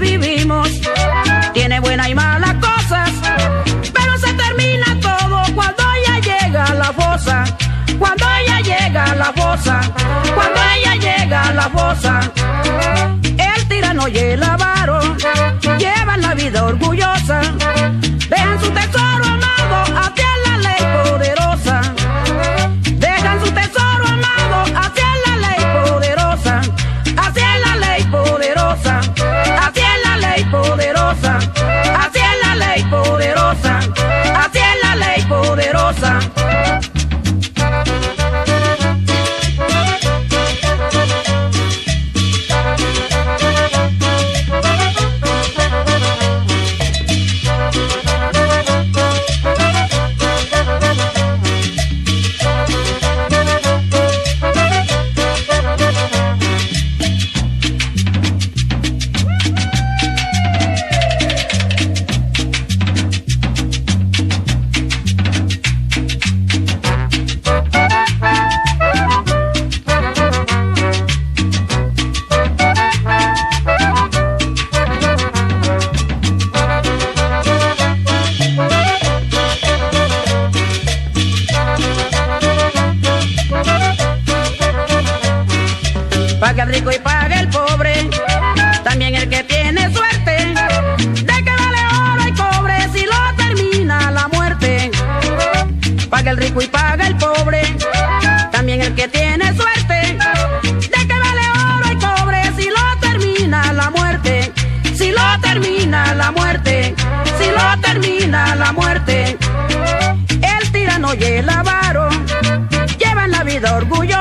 vivimos tiene buena y mala cosas, pero se termina todo cuando ella llega a la fosa, cuando ella llega a la fosa, cuando ella llega a la fosa. El tirano y el el rico y paga el pobre, también el que tiene suerte. De que vale oro y cobre si lo termina la muerte. Si lo termina la muerte, si lo termina la muerte. El tirano y el avaro llevan la vida orgullosa